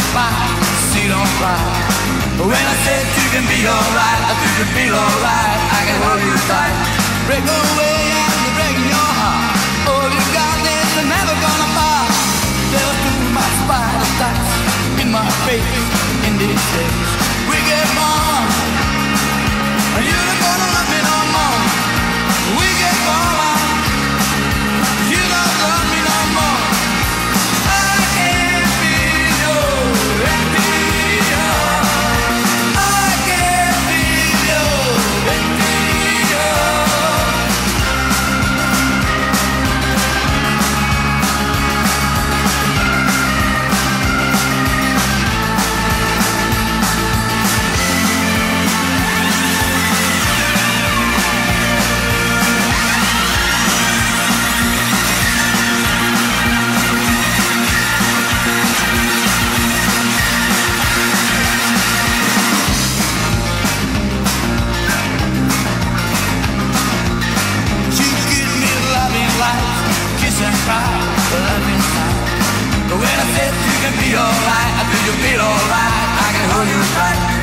goodbye, see don't cry. When I said you can be alright, I think you feel alright. I can hold you tight, break away. But when I said you can be alright, I do you feel alright? I can hold you tight.